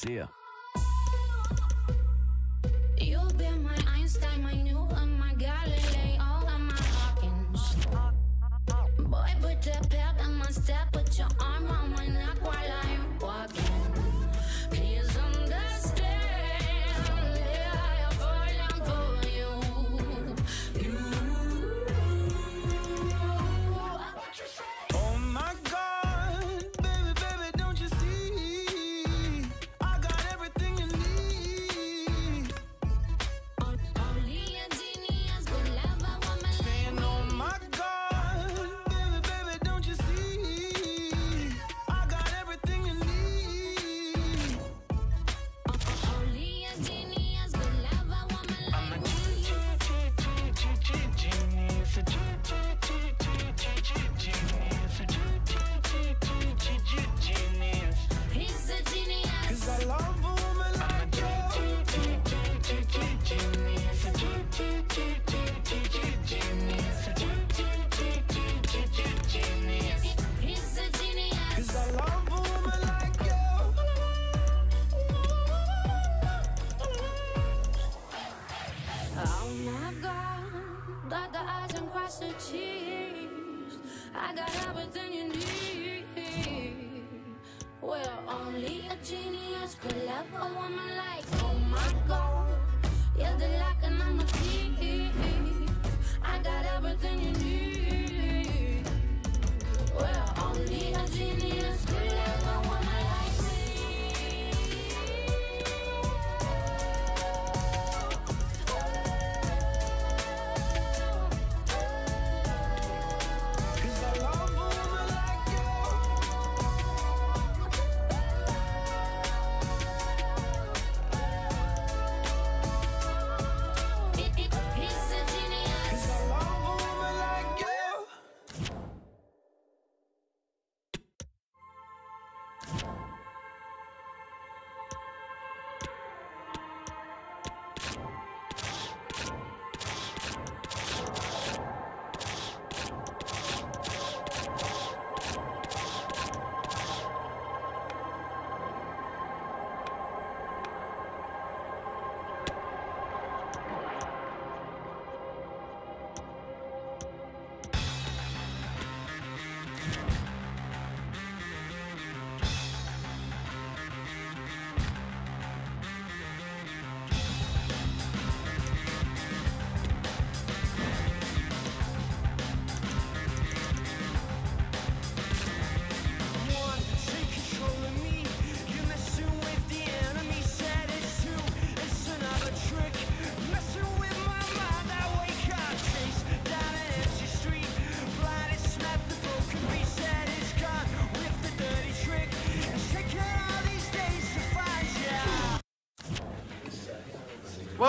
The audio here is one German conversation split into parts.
Sehr. You've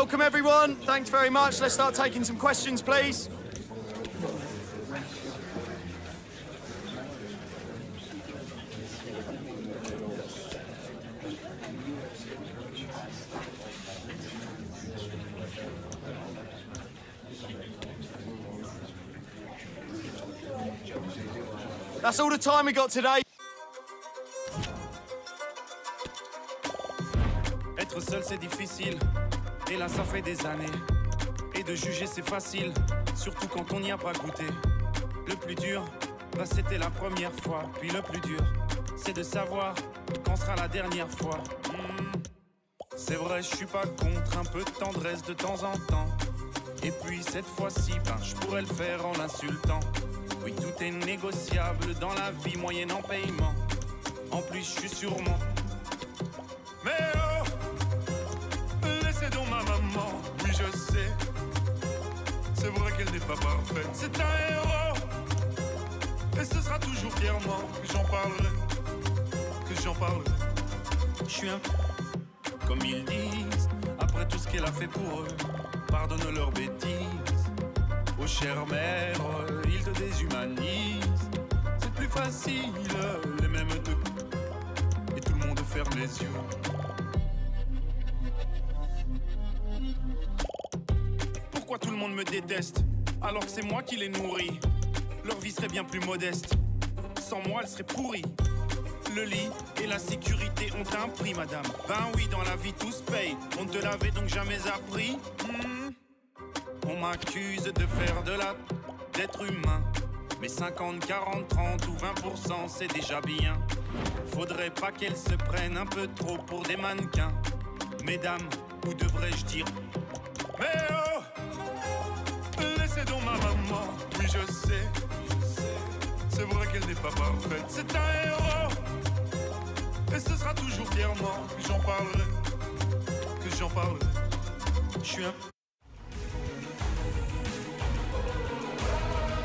Welcome everyone. Thanks very much. Let's start taking some questions, please. That's all the time we got today. Des années. Et de juger c'est facile, surtout quand on n'y a pas goûté. Le plus dur, bah c'était la première fois. Puis le plus dur, c'est de savoir quand sera la dernière fois. Hmm. C'est vrai, je suis pas contre un peu de tendresse de temps en temps. Et puis cette fois-ci, ben je pourrais le faire en l'insultant. Oui, tout est négociable dans la vie moyennant paiement. En plus, je suis sûrement. Donc ma maman. Oui, je sais. C'est vrai qu'elle n'est pas parfaite. C'est un héros. Et ce sera toujours fièrement que j'en parlerai. Que j'en parlerai. Je suis un comme ils disent, après tout ce qu'elle a fait pour eux, pardonne leurs bêtises. Ô chère mère, ils te déshumanisent. C'est plus facile. Les mêmes deux et tout le monde ferme les yeux. Me déteste alors que c'est moi qui les nourris Leur vie serait bien plus modeste. Sans moi, elle serait pourrie. Le lit et la sécurité ont un prix, madame. Ben oui, dans la vie, tout se paye. On te l'avait donc jamais appris. Hmm. On m'accuse de faire de la. d'être humain. Mais 50, 40, 30 ou 20%, c'est déjà bien. Faudrait pas qu'elles se prennent un peu trop pour des mannequins. Mesdames, ou devrais-je dire? Donc ma maman, oui je sais. C'est vrai qu'elle n'est pas parfaite, c'est un héros. Et ce sera toujours fièrement que j'en parlerai. Que j'en parlerai. Je suis un.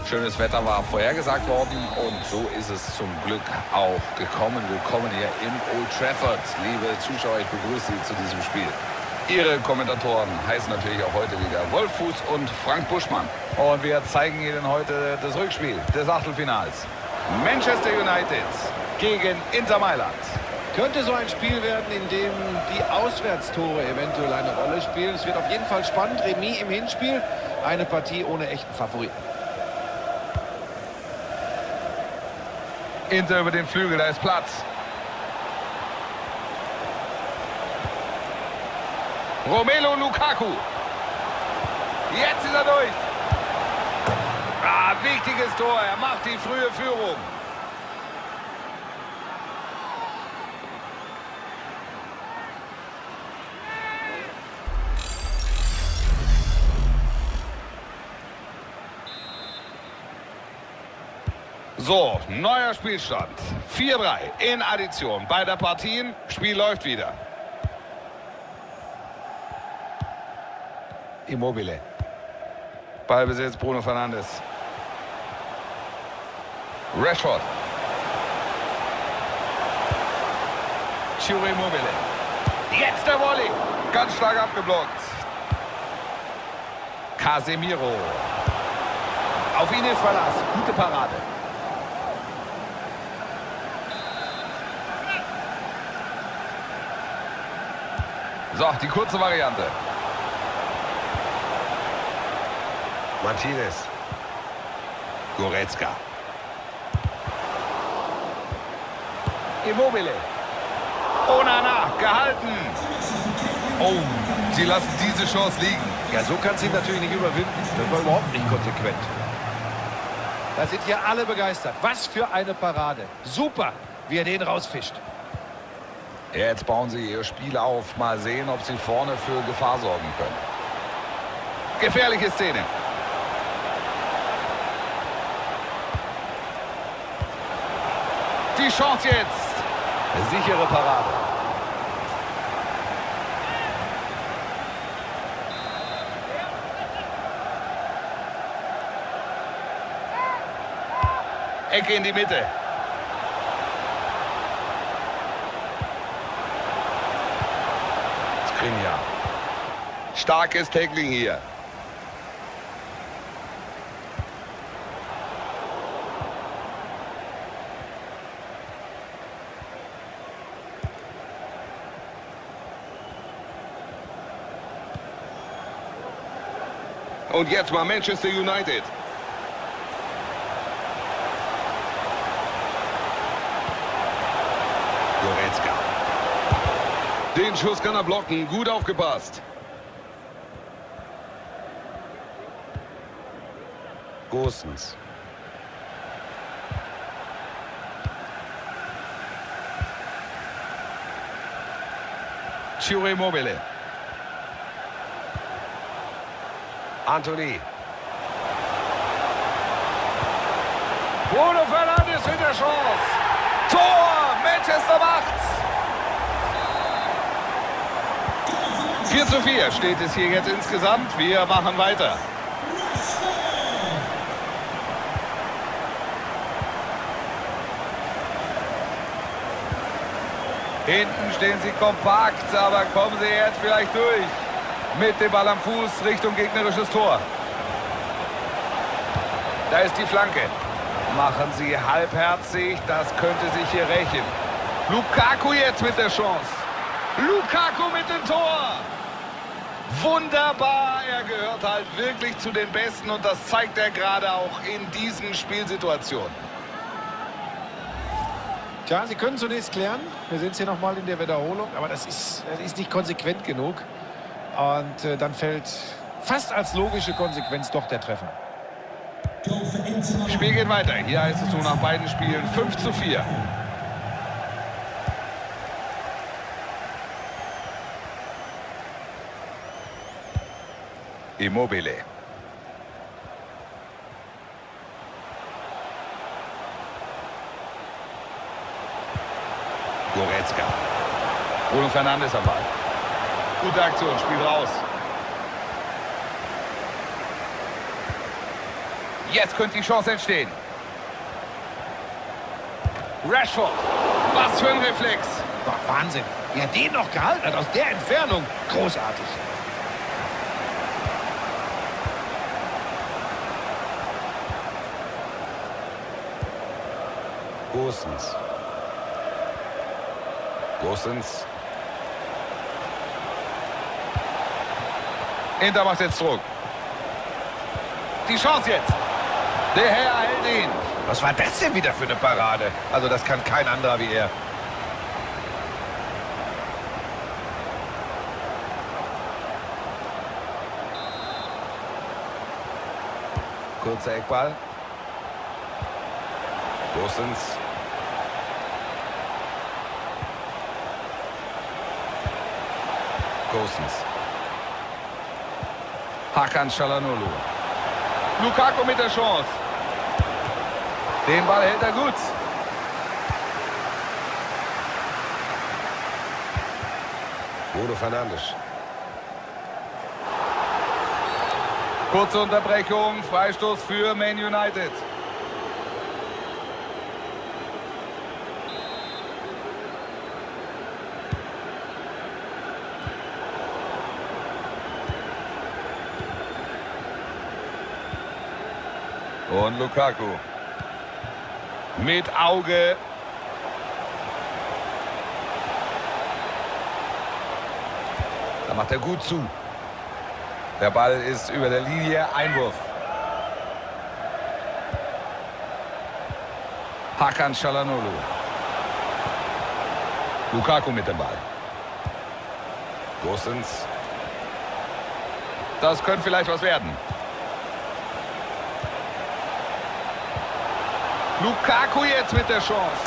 Schönes Wetter war vorhergesagt worden und so ist es zum Glück auch gekommen. Willkommen hier im Old Trafford. Liebe Zuschauer, ich begrüße Sie zu diesem Spiel. Ihre Kommentatoren heißen natürlich auch heute wieder Wolf Fuß und Frank Buschmann. Und wir zeigen Ihnen heute das Rückspiel des Achtelfinals. Manchester United gegen Inter Mailand. Könnte so ein Spiel werden, in dem die Auswärtstore eventuell eine Rolle spielen. Es wird auf jeden Fall spannend. Remis im Hinspiel. Eine Partie ohne echten Favoriten. Inter über den Flügel, da ist Platz. Romelu Lukaku. Jetzt ist er durch. Ah, wichtiges Tor. Er macht die frühe Führung. So, neuer Spielstand. 4-3 in Addition. Beider Partien. Spiel läuft wieder. Immobile. Ballbesitz Bruno Fernandes. Rashford. Ciro Immobile. Jetzt der Volley. Ganz stark abgeblockt. Casemiro. Auf ihn ist Verlass. Gute Parade. So, die kurze Variante. Martinez. Goretzka. Immobile. Onana, gehalten. Oh, sie lassen diese Chance liegen. Ja, so kann sie natürlich nicht überwinden. Das war überhaupt nicht konsequent. Da sind hier alle begeistert. Was für eine Parade. Super, wie er den rausfischt. Jetzt bauen sie ihr Spiel auf. Mal sehen, ob sie vorne für Gefahr sorgen können. Gefährliche Szene. Die Chance jetzt. Sichere Parade. Ecke in die Mitte. Skriniar. Starkes Tackling hier. Und jetzt mal Manchester United. Goretzka. Den Schuss kann er blocken. Gut aufgepasst. Gosens. Ciro Immobile. Anthony. Bruno Fernandes mit der Chance. Tor! Manchester macht's! 4 zu 4 steht es hier jetzt insgesamt. Wir machen weiter. Hinten stehen sie kompakt, aber kommen sie jetzt vielleicht durch. Mit dem Ball am Fuß Richtung gegnerisches Tor. Da ist die Flanke. machen sie halbherzig. Das könnte sich hier rächen. Lukaku jetzt mit der Chance. Lukaku mit dem Tor. Wunderbar. Er gehört halt wirklich zu den Besten und das zeigt er gerade auch in diesen Spielsituationen. Tja, Sie können zunächst klären. Wir sind hier nochmal in der Wiederholung, aber das ist, das ist nicht konsequent genug. Und äh, dann fällt fast als logische Konsequenz doch der Treffer. Spiel geht weiter. Hier heißt es so nach beiden Spielen 5 zu 4. Immobile. Goretzka. Bruno Fernandes am Ball. Gute Aktion, Spiel raus. Jetzt könnte die Chance entstehen. Rashford. Was für ein Reflex. Boah, Wahnsinn. Wie er den noch gehalten hat aus der Entfernung. Großartig. Gosens. Gosens. Inter macht jetzt Druck. Die Chance jetzt. Der Herr hält ihn. Was war das denn wieder für eine Parade? Also das kann kein anderer wie er. Kurzer Eckball. Gosens. Gosens. Hakan Çalhanoğlu. Lukaku mit der Chance. Den Ball hält er gut. Bruno Fernandes. Kurze Unterbrechung, Freistoß für Man United. Und Lukaku. Mit Auge. Da macht er gut zu. Der Ball ist über der Linie. Einwurf. Hakan Çalhanoğlu. Lukaku mit dem Ball. Gosens. Das könnte vielleicht was werden. Lukaku jetzt mit der Chance.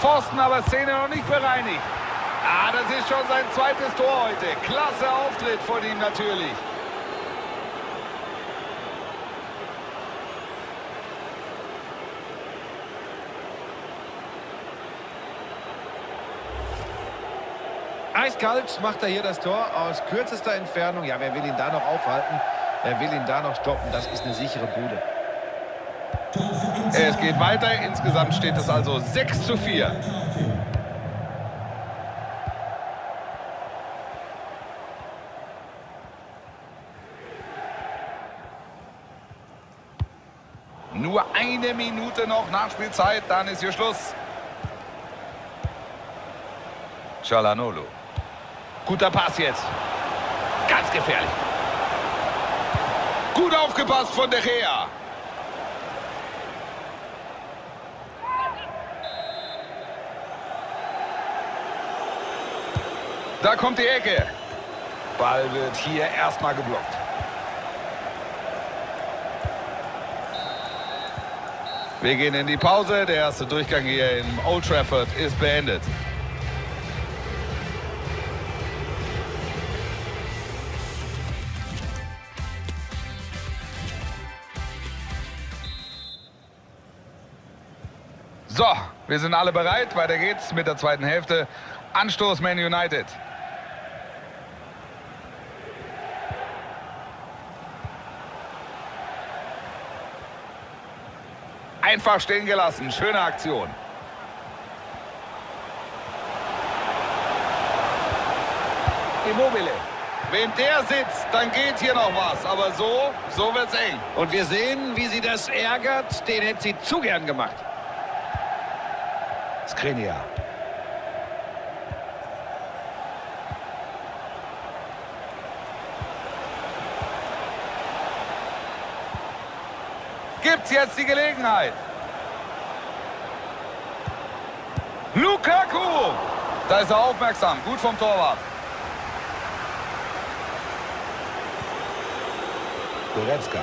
Pfosten, aber Szene noch nicht bereinigt. Ah, das ist schon sein zweites Tor heute. Klasse Auftritt von ihm natürlich. Eiskalt macht er hier das Tor aus kürzester Entfernung. Ja, wer will ihn da noch aufhalten? Wer will ihn da noch stoppen? Das ist eine sichere Bude. Es geht weiter. Insgesamt steht es also 6 zu 4. Nur eine Minute noch Nachspielzeit, dann ist hier Schluss. Çalhanoğlu. Guter Pass jetzt. Ganz gefährlich. Gut aufgepasst von De Gea. Da kommt die Ecke. Ball wird hier erstmal geblockt. Wir gehen in die Pause. Der erste Durchgang hier im Old Trafford ist beendet. So, wir sind alle bereit. Weiter geht's mit der zweiten Hälfte. Anstoß Man United. Einfach stehen gelassen. Schöne Aktion. Immobile. Wenn der sitzt, dann geht hier noch was. Aber so, so wird's eng. Und wir sehen, wie sie das ärgert. Den hätte sie zu gern gemacht. Skriniar. Gibt's jetzt die Gelegenheit. Lukaku! Da ist er aufmerksam. Gut vom Torwart. Goretzka.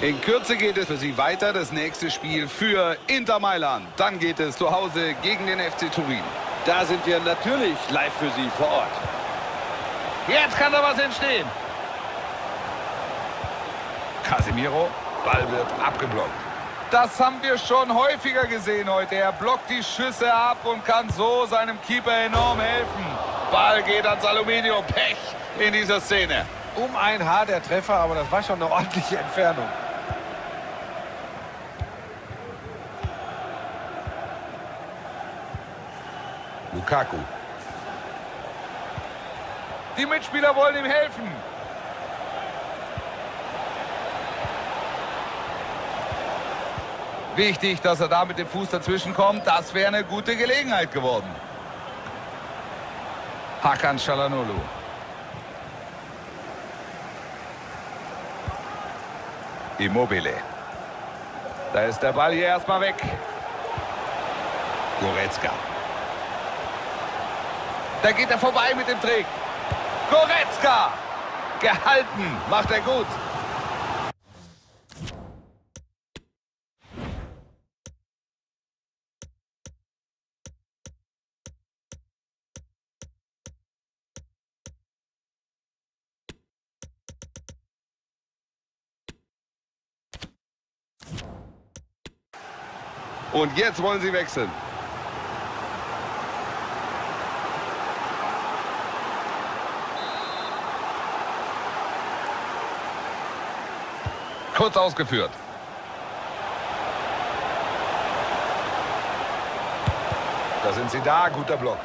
In Kürze geht es für sie weiter. Das nächste Spiel für Inter Mailand. Dann geht es zu Hause gegen den FC Turin. Da sind wir natürlich live für Sie vor Ort. Jetzt kann da was entstehen. Casemiro. Ball wird abgeblockt. Das haben wir schon häufiger gesehen heute. Er blockt die Schüsse ab und kann so seinem Keeper enorm helfen. Ball geht ans Aluminium. Pech in dieser Szene. Um ein Haar der Treffer, aber das war schon eine ordentliche Entfernung. Lukaku. Die Mitspieler wollen ihm helfen. Wichtig, dass er da mit dem Fuß dazwischen kommt. Das wäre eine gute Gelegenheit geworden. Hakan Çalhanoğlu. Immobile. Da ist der Ball hier erstmal weg. Goretzka. Da geht er vorbei mit dem Trick. Goretzka. Gehalten. Macht er gut. Und jetzt wollen sie wechseln. Kurz ausgeführt. Da sind sie da, guter Block.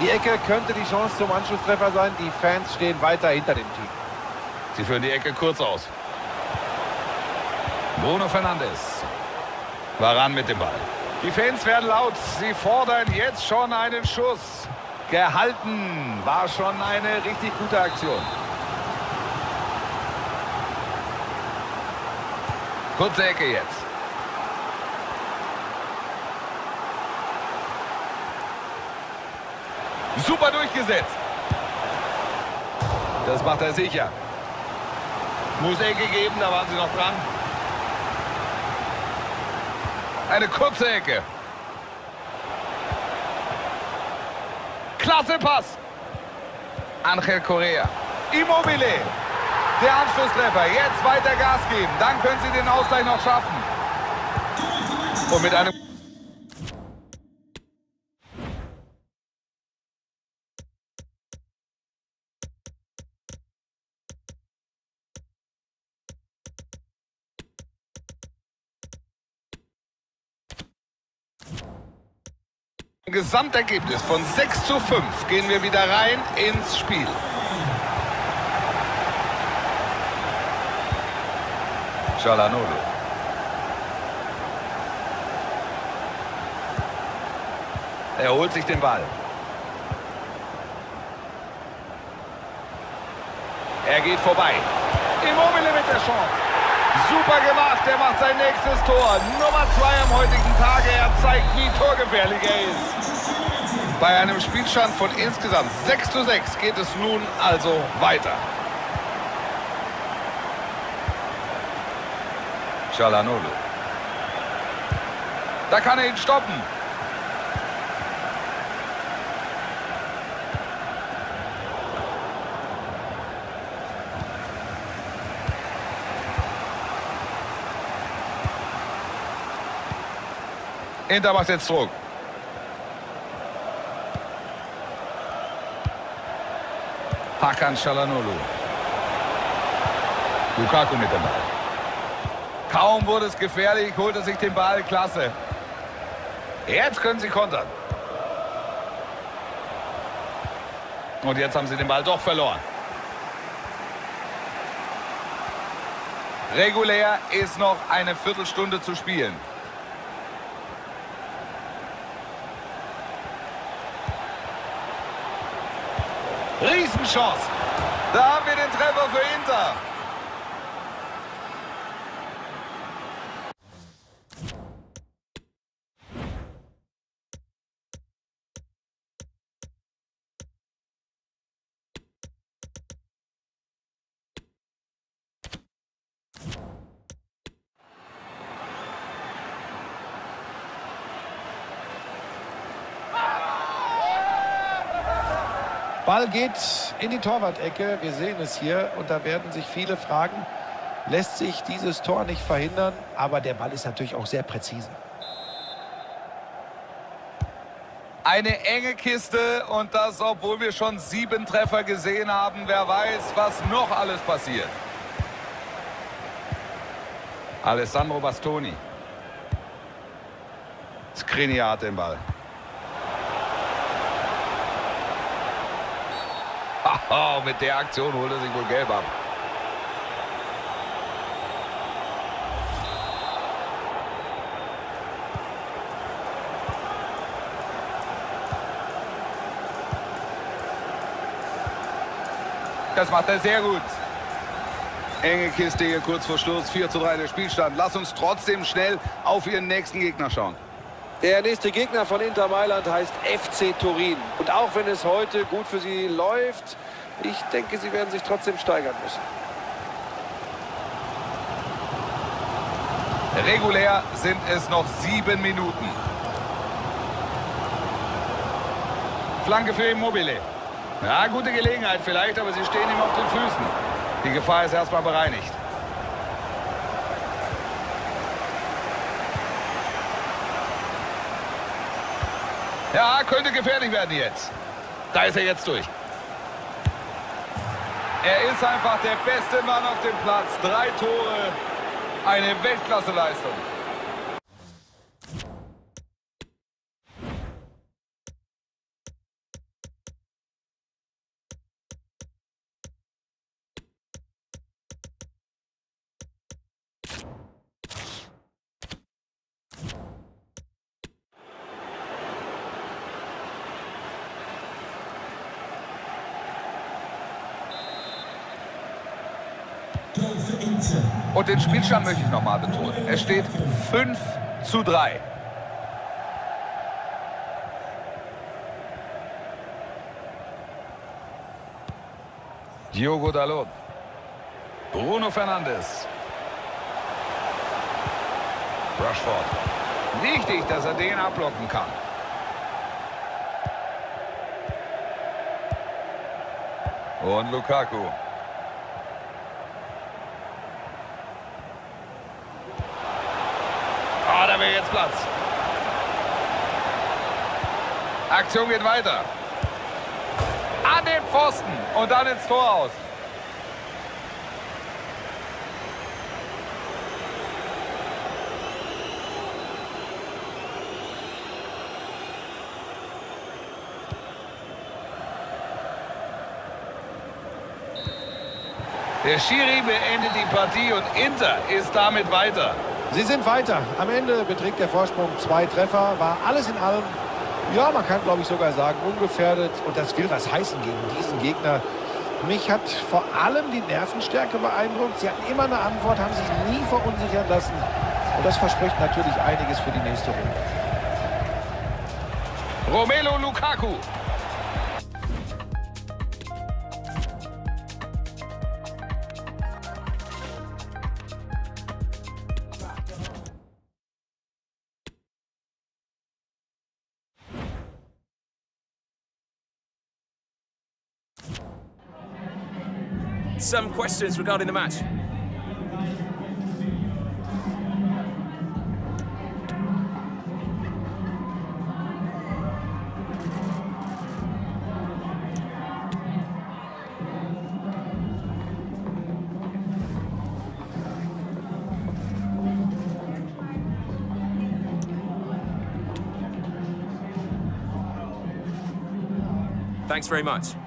Die Ecke könnte die Chance zum Anschlusstreffer sein. Die Fans stehen weiter hinter dem Team. Sie führen die Ecke kurz aus. Bruno Fernandes war ran mit dem Ball. Die Fans werden laut. Sie fordern jetzt schon einen Schuss. Gehalten war schon eine richtig gute Aktion. Kurze Ecke jetzt. Super durchgesetzt. Das macht er sicher. Muss Ecke geben, da waren sie noch dran. Eine kurze Ecke. Klasse Pass. Angel Correa. Immobile. Der Anschlusstreffer. Jetzt weiter Gas geben. Dann können sie den Ausgleich noch schaffen. Und mit einem... Gesamtergebnis von 6 zu 5 gehen wir wieder rein ins Spiel. Çalhanoğlu. Er holt sich den Ball. Er geht vorbei. Immobile mit der Chance. Super gemacht, er macht sein nächstes Tor. Nummer zwei am heutigen Tage. Er zeigt, wie torgefährlich er ist. Bei einem Spielstand von insgesamt 6 zu 6 geht es nun also weiter. Çalhanoğlu. Da kann er ihn stoppen. Inter macht jetzt Druck. Hakan Çalhanoğlu. Lukaku mit dem Ball. Kaum wurde es gefährlich, holt er sich den Ball. Klasse. Jetzt können sie kontern. Und jetzt haben sie den Ball doch verloren. Regulär ist noch eine Viertelstunde zu spielen. Riesenchance. Da haben wir den Treffer für Inter. Ball geht in die Torwart-Ecke. Wir sehen es hier. Und da werden sich viele fragen, lässt sich dieses Tor nicht verhindern? Aber der Ball ist natürlich auch sehr präzise. Eine enge Kiste und das, obwohl wir schon sieben Treffer gesehen haben. Wer weiß, was noch alles passiert. Alessandro Bastoni. Skriniar hat den Ball. Haha, mit der Aktion holt er sich wohl gelb ab. Das macht er sehr gut. Enge Kiste hier kurz vor Schluss. 4 zu 3 der Spielstand. Lass uns trotzdem schnell auf ihren nächsten Gegner schauen. Der nächste Gegner von Inter Mailand heißt FC Turin. Und auch wenn es heute gut für sie läuft, ich denke, sie werden sich trotzdem steigern müssen. Regulär sind es noch sieben Minuten. Flanke für Immobile. Ja, gute Gelegenheit vielleicht, aber sie stehen ihm auf den Füßen. Die Gefahr ist erstmal bereinigt. Ja, könnte gefährlich werden jetzt. Da ist er jetzt durch. Er ist einfach der beste Mann auf dem Platz. Drei Tore, eine Weltklasseleistung. Und den Spielstand möchte ich nochmal betonen. Es steht 5 zu 3. Diogo Dalot. Bruno Fernandes. Rushford. Wichtig, dass er den abblocken kann. Und Lukaku. Da wäre jetzt Platz. Aktion geht weiter. An den Pfosten und dann ins Tor aus. Der Schiri beendet die Partie und Inter ist damit weiter. Sie sind weiter. Am Ende beträgt der Vorsprung zwei Treffer. War alles in allem, ja, man kann glaube ich sogar sagen, ungefährdet. Und das will was heißen gegen diesen Gegner. Mich hat vor allem die Nervenstärke beeindruckt. Sie hatten immer eine Antwort, haben sich nie verunsichern lassen. Und das verspricht natürlich einiges für die nächste Runde. Romelu Lukaku. Some questions regarding the match. Thanks very much.